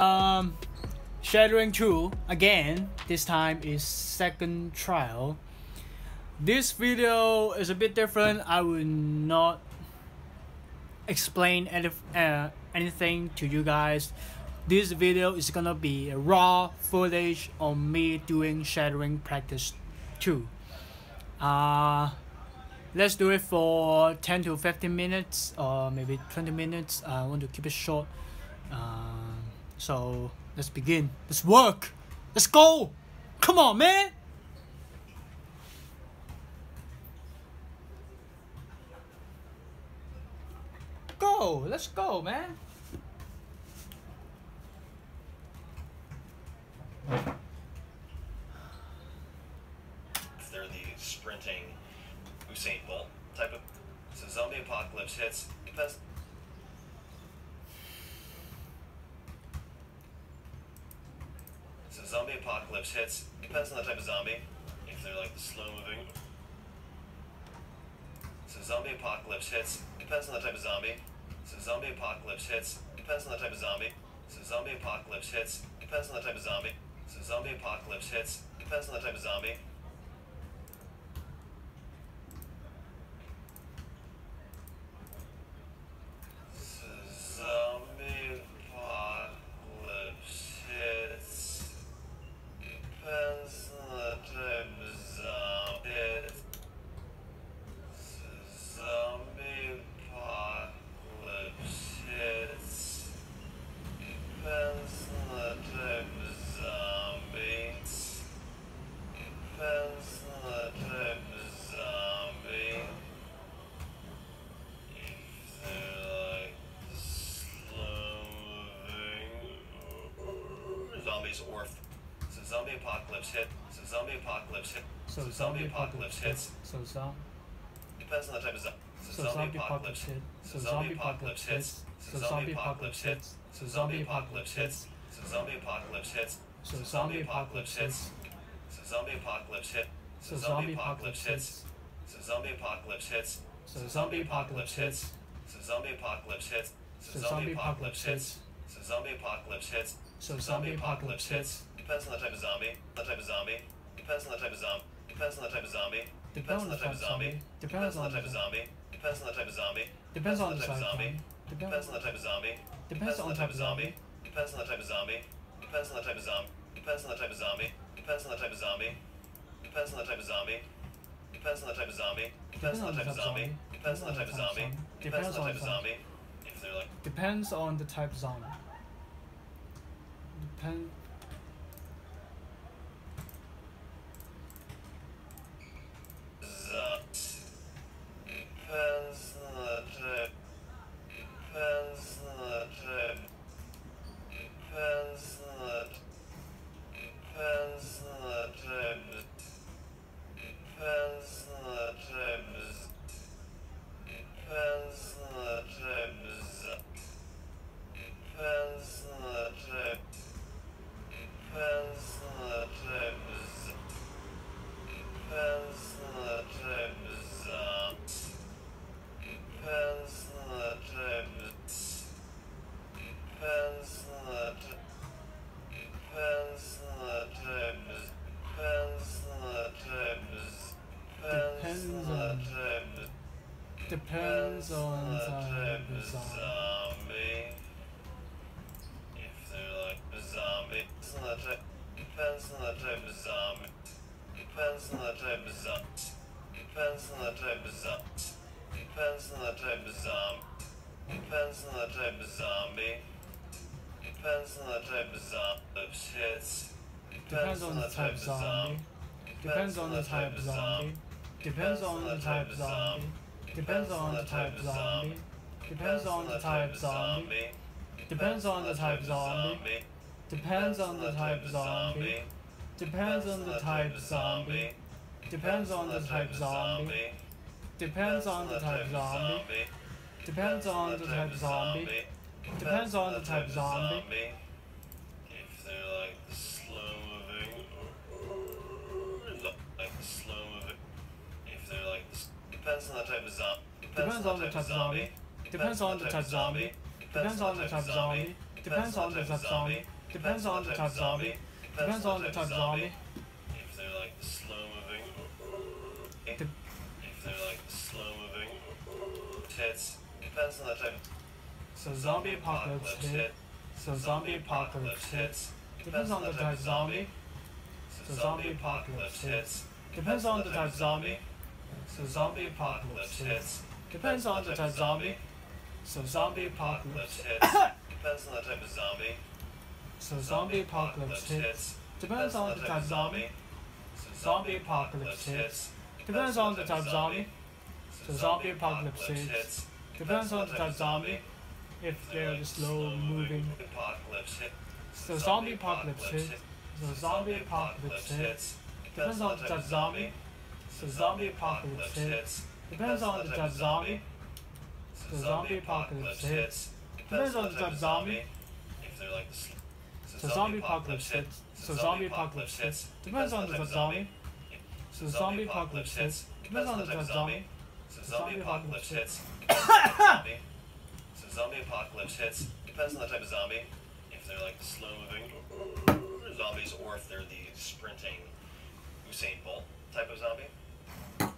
Um, Shadowing 2 again. This time is second trial. This video is a bit different. I will not explain any, uh, anything to you guys. This video is gonna be a raw footage on me doing shadowing practice 2. Uh, let's do it for 10 to 15 minutes or maybe 20 minutes. I want to keep it short. Uh, so let's begin. Let's work. Let's go. Come on, man. Go. Let's go, man. They're the sprinting Usain Bolt type of. So zombie apocalypse hits. Depends. So zombie apocalypse hits. Depends on the type of zombie. If they're like the slow moving. So zombie apocalypse hits. Depends on the type of zombie. So zombie apocalypse hits. Depends on the type of zombie. So zombie apocalypse hits. Depends on the type of zombie. So zombie apocalypse hits. Depends on the type of zombie. Zombie apocalypse hit. So zombie apocalypse hit. So zombie apocalypse hits. So zombie. Depends on the type of zombie. So zombie apocalypse hit. So zombie apocalypse hits. So zombie apocalypse hits. So zombie apocalypse hits. So zombie apocalypse hits. So zombie apocalypse hits. So zombie apocalypse hit. So zombie apocalypse hits. So zombie apocalypse hits. So zombie apocalypse hits. So zombie apocalypse hits. So zombie apocalypse hits. So zombie apocalypse hits. So zombie apocalypse hits. Depends on the type of zombie. The type of zombie. Depends on the type of zombie. Depends on the type of zombie. Depends on the type of zombie. Depends on the type of zombie. Depends on the type of zombie. Depends on the type of zombie. zombie. Depends on the type of zombie. Depends on the type of zombie. Depends on the type of zombie. Depends on the type of zombie. Depends on the type of zombie. Depends on the type of zombie. Depends on the type of zombie. Depends on the type of zombie. Depends on the type of zombie. Depends on the type of zombie. Depends on the type of zombie. If they're like Depends on the type of zombie. Depend. Depends on the type. Depends on the type. Depends on the. Depends on the type. Depends on the type. Depends on the type. Depends on the type. Depends on the type. Depends on the type of zombie. Depends on the type of. Depends on the type. Depends on the type of. Depends on the type of. Depends on the type of. Depends on the type of zombie. zombie. If they're like a zombie, depends on the type. Depends on the type of zombie. Depends on the type of zombie. Depends on the type of zombie. Depends on the type of zombie. Depends on the type of zombie. Depends on the type of zombie. Hits. Depends on the type of zombie. Depends on the type of zombie. Depends on the type of zombie. Depends on the type of zombie. Depends on the type of zombie. Depends on the type of zombie. Depends on the type of zombie. Depends on the type of zombie. Depends on the type of zombie. Depends on the type of zombie. Depends on the type of zombie. Depends on the type of zombie. If they're like slow moving, like slow moving. If they're like, depends on the type of zombie. Depends on the type of zombie. Depends on the type of zombie. Depends on the type of zombie. Depends on the type of zombie. Depends on the type zombie. Depends on the type zombie. Depends on the type. So zombie apocalypse hit. So zombie apocalypse hits. Depends on the type of zombie. So zombie apocalypse hits. Depends on the type zombie. So zombie apocalypse hits. Depends on the type of zombie. So zombie apocalypse hits. Depends on the type of zombie. So zombie apocalypse hits. Depends on the type of zombie. So Zombie apocalypse hits. Depends on the type of zombie. So zombie apocalypse hits. Depends on the zombie. If they're the slow moving. Apocalypse. So zombie apocalypse hits. So zombie apocalypse hits. Depends on the zombie. So zombie apocalypse hits. Depends on the zombie. So zombie apocalypse hits. Depends on the zombie. If they're like the So zombie apocalypse hits. So zombie apocalypse hits. Depends on the zombie. So zombie apocalypse hits. Depends on the zombie. So zombie apocalypse hits. Zombie. So zombie apocalypse hits. Depends on the type of zombie. If they're like the slow moving zombies or if they're the sprinting Usain Bolt type of zombie.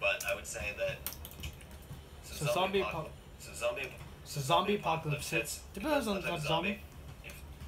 But I would say that So zombie apoc- apo- so zombie So zombie apocalypse hits. Depends on the type of zombie.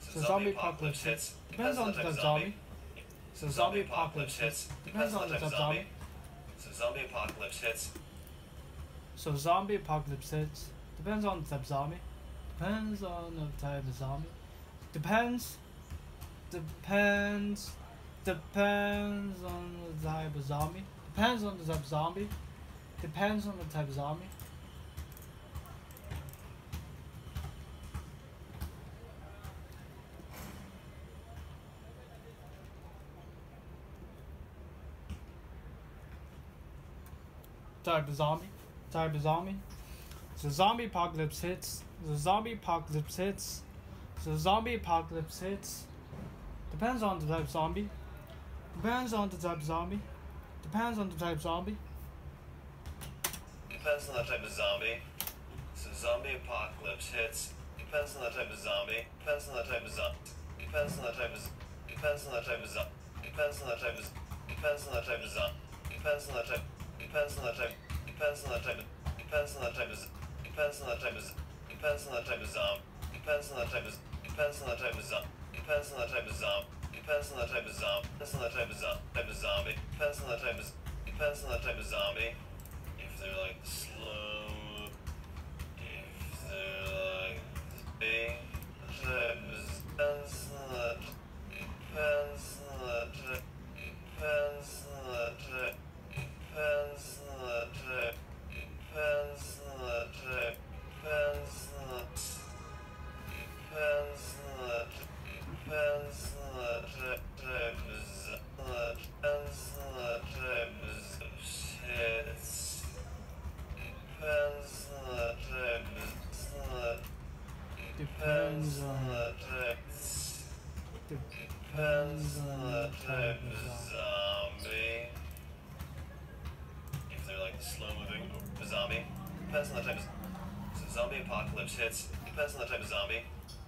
So zombie apocalypse hits. Depends on the type of zombie. So zombie apocalypse hits. Depends on the type of zombie. So zombie apocalypse hits. So zombie apocalypse hits. Depends on the type of zombie. Depends on the type of zombie. Depends. Depends. Depends on the type of zombie. Depends on the type of zombie. Depends on the type of zombie. Type of zombie. Type of zombie. So zombie apocalypse hits. The zombie apocalypse hits. So zombie apocalypse hits. Depends on the type of zombie. Depends on the type of zombie. Depends on the type of zombie. Depends on the type of zombie. So zombie apocalypse hits. Depends on the type of zombie. Depends on the type of zombie. Depends on the type of. Depends on the type of zombie. Depends on the type of. Depends on the type of zombie. Depends on the type. Depends on the type. Depends on the type of. Depends on the type of. Depends on the type of. Depends on the type of zombie. Depends on the type of. Depends on the type of zombie. Depends on the type of zombie. Depends on the type of zombie. Depends on the type of zombie. Type of zombie. Depends on the type of. Depends on the type of zombie. If they're like slow. If they're like big. Uh, uh, depends on on. the type. Depends Depends on the type of zombie. If they're like slow moving, zombie. Depends on the type of. So zombie apocalypse hits. Depends on the type of zombie.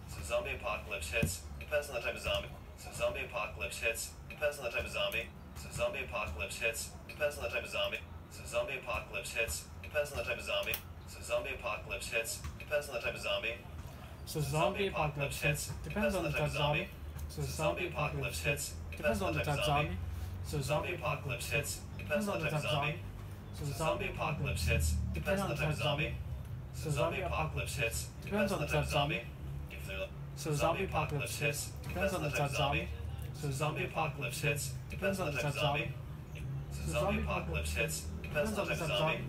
So zombie apocalypse hits. Depends on the type of zombie. So zombie apocalypse hits. Depends on the type of zombie. So zombie apocalypse hits. Depends on the type of zombie. So zombie apocalypse hits. Depends on the type of zombie. So zombie apocalypse hits. Depends on the type of zombie. So zombie apocalypse hits. Depends on the type zombie. So zombie apocalypse hits. Depends on the type zombie. So zombie apocalypse hits. Depends on the type zombie. So zombie apocalypse hits. Depends on the type zombie. So zombie apocalypse hits. Depends on the type zombie. So zombie apocalypse hits. Depends on the type zombie. So zombie apocalypse hits. Depends on the type zombie. So zombie apocalypse hits. Depends on the type zombie.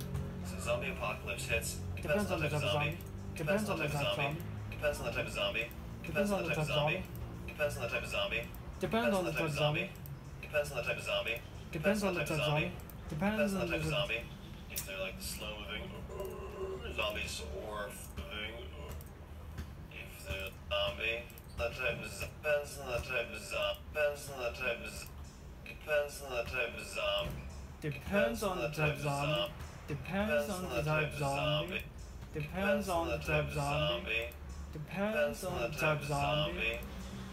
So zombie apocalypse hits. Depends on the type zombie. Depends on the type zombie. Depends on the type of zombie. Depends on the type of zombie. Depends on the type of zombie. Depends on the type of zombie. Depends on the type of zombie. Depends on the type of zombie. Depends on the type of zombie. If they're like slow moving zombies or moving, if they're zombie, the type z- depends on the type of zombie. Depends on the type of depends on the type of zombie. Depends on the type of zombie. Depends on the type of zombie. Depends on the type of zombie. Depends on the type of zombie.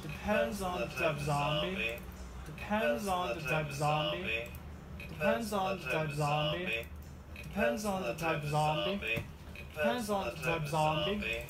Depends on the type of zombie. Depends on the type of zombie. Depends on the type of zombie. Depends on the type of zombie. Depends on the type of zombie.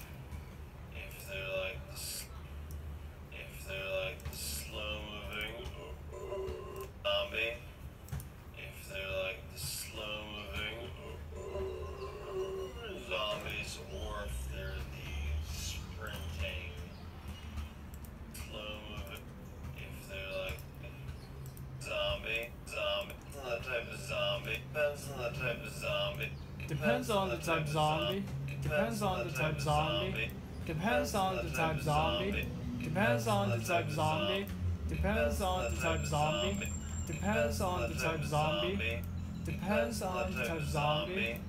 Depends on the type zombie. Depends on the type zombie. Depends on the type zombie. Depends on the type zombie. Depends on the type zombie. Depends on the type zombie. Depends on the type zombie.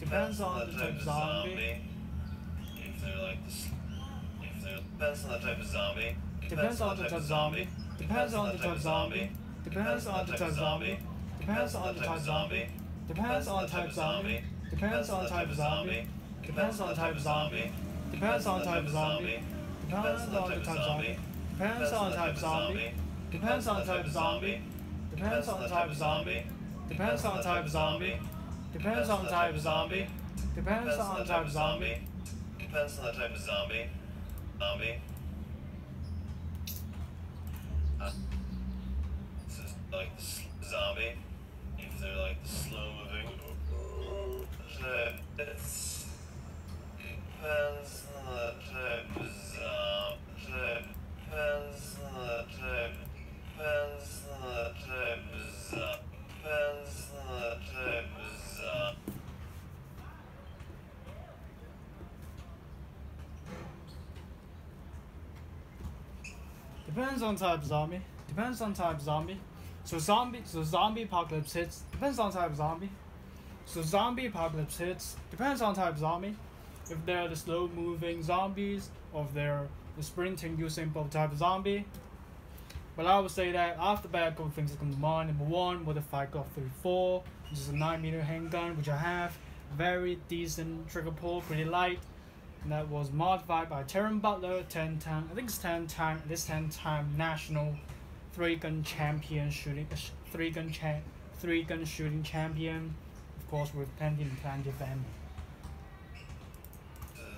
Depends on the type zombie. If they're like this, if they're depends on the type of zombie. Depends on the type of zombie. Depends on the type of zombie. Depends on the type of zombie. Depends on the type of zombie. Depends on type of zombie. Depends on type of zombie. Depends on type of zombie. Depends on type of zombie. Depends on type of zombie. Depends on type of zombie. Depends on type of zombie. Depends on type of zombie. Depends on type of zombie. Depends on the type of zombie. Depends on type of zombie. Depends on the type of zombie. Zombie. Uh, so it's like Depends on type zombie. Depends on type zombie. So zombie so zombie apocalypse hits. Depends on type zombie. So zombie apocalypse hits. Depends on type zombie. If they're the slow moving zombies or if they're the sprinting Usain Bolt type zombie. But I would say that after the bat, a couple things that come to mind. Number one, Modify Glock 34, which is a 9mm handgun, which I have. Very decent trigger pull, pretty light. And that was modified by Taran Butler, 10 time, I think it's 10 time, this 10 time national three gun champion shooting, uh, three gun cha- three gun shooting champion. Of course, with plenty and plenty of ammo.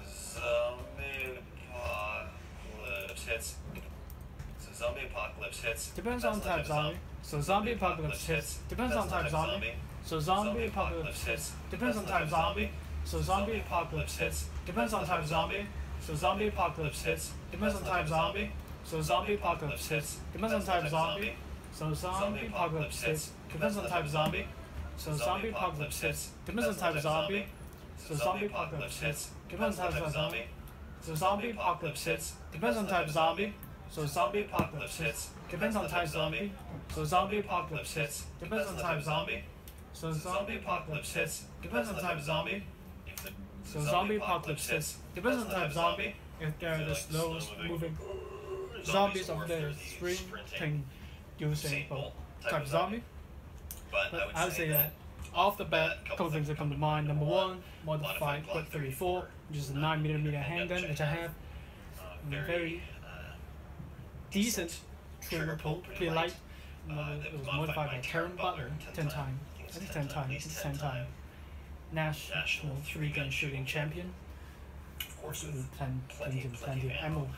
Zombie apocalypse hits. Zombie apocalypse hits. Depends on type zombie. So zombie apocalypse hits. Depends on type zombie. So zombie apocalypse hits. Depends on type zombie. So zombie apocalypse hits. Depends on type zombie. So zombie apocalypse hits. Depends on type zombie. So zombie apocalypse hits. Depends on type zombie. So zombie apocalypse hits. Depends on type zombie. So zombie apocalypse hits. Depends on type zombie. So zombie apocalypse hits. Depends on type zombie. So zombie apocalypse hits. Depends on type zombie. So zombie apocalypse hits. Depends on type zombie. So zombie apocalypse hits. Depends on type zombie. So zombie apocalypse hits. Depends on zombie. So zombie apocalypse hits. Depends on type of zombie. If they're the slowest moving zombies of the sprinting Usain Bolt type of zombie. But, But I would say that off the bat, a couple things that come to mind. Number one, modified Glock 34, which is a 9mm handgun, which I have. uh, very uh, Decent trigger pull, pretty light. Uh, It was modified by Karen Butler 10 time. I think 10 time, it's 10 time. National three gun shooting champion. Of course, With with plenty, plenty, plenty of ammo.